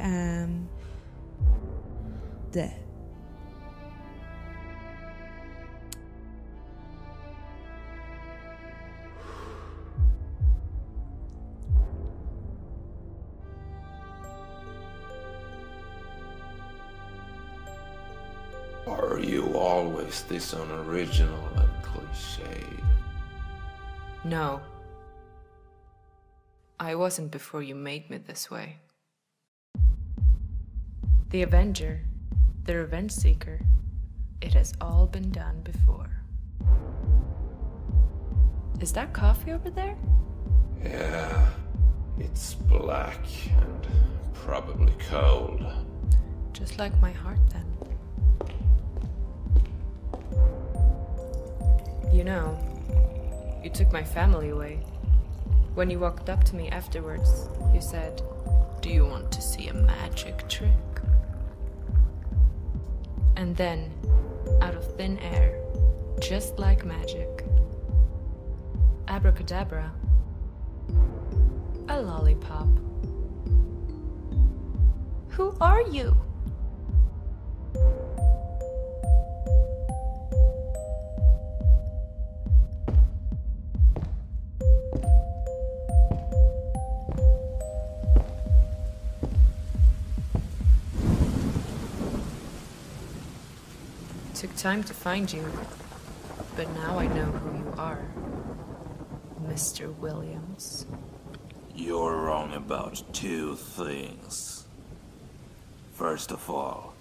I am dead. Are you always this unoriginal and cliched? No. I wasn't before you made me this way. The Avenger, the Revenge Seeker, it has all been done before. Is that coffee over there? Yeah, it's black and probably cold. Just like my heart, then. You know, you took my family away. When you walked up to me afterwards, you said, Do you want to see a magic trick? And then, out of thin air, just like magic, abracadabra, a lollipop. Who are you? Took time to find you, but now I know who you are. Mr. Williams. You're wrong about two things. First of all,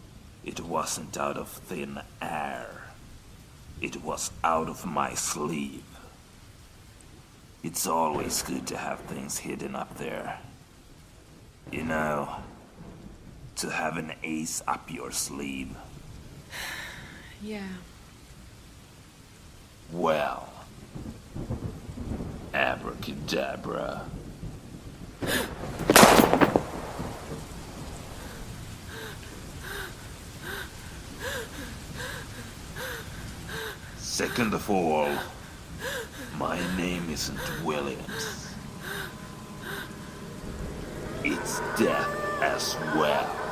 it wasn't out of thin air. It was out of my sleeve. It's always good to have things hidden up there. You know, to have an ace up your sleeve. Yeah. Well, abracadabra. Second of all, my name isn't Williams. It's death as well.